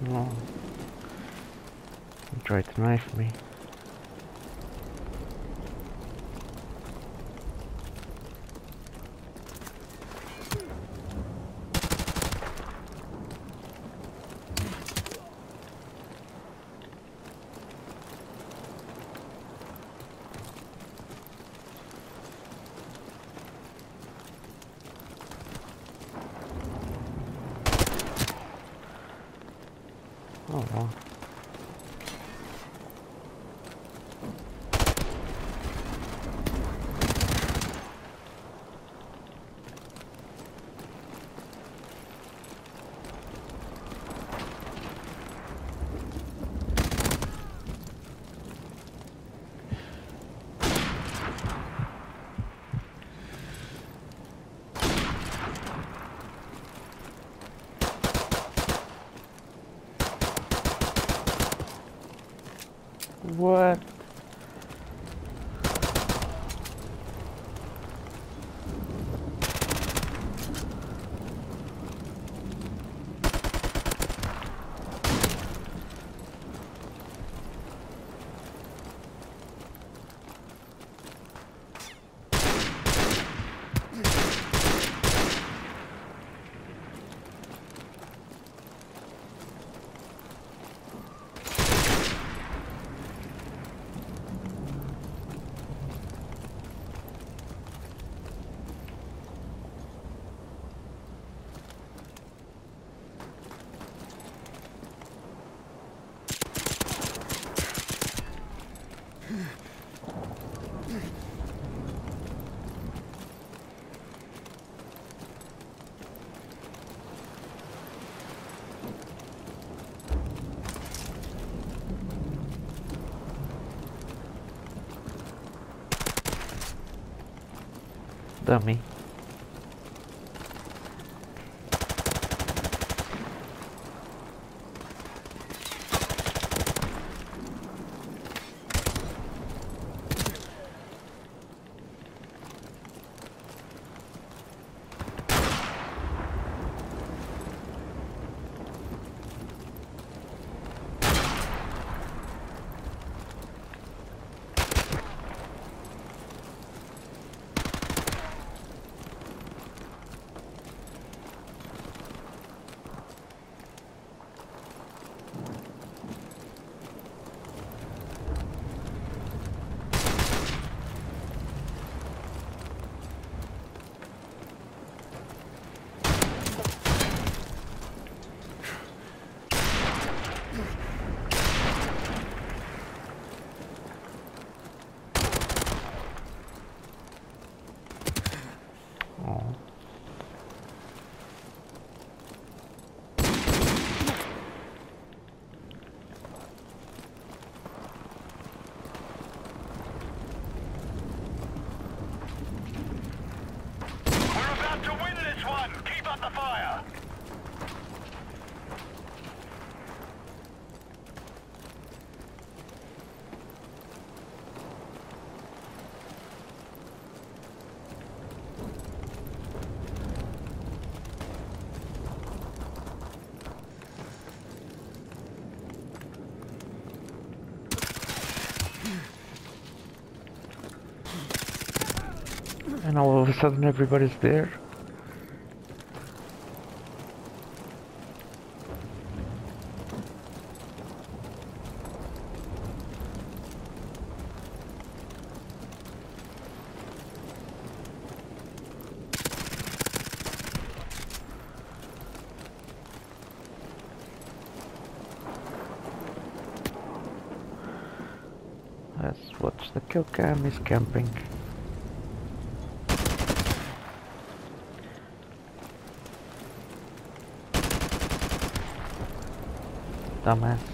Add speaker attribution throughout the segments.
Speaker 1: No. He tried to knife me. 哦 What?
Speaker 2: Também. The fire!
Speaker 1: And all of a sudden everybody's there. Let's watch the kill cam is camping. Dumbass.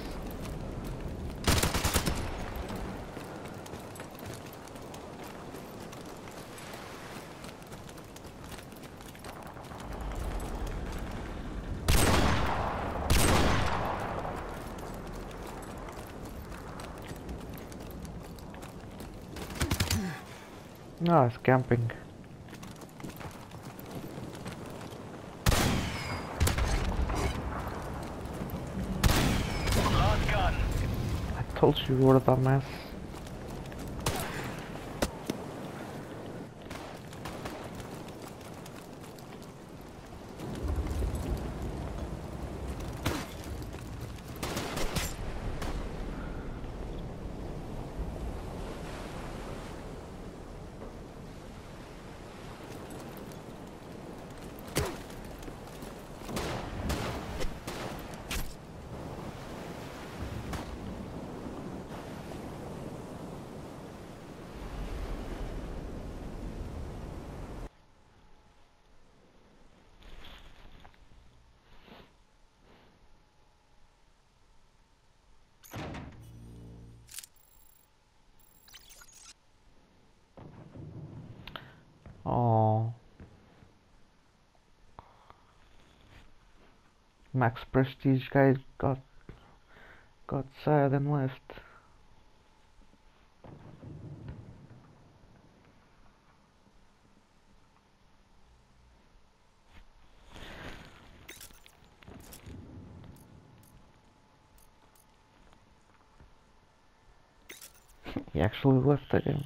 Speaker 1: No, it's camping. I told you you were a mess. Max Prestige guy got got sad and left. he actually left the game.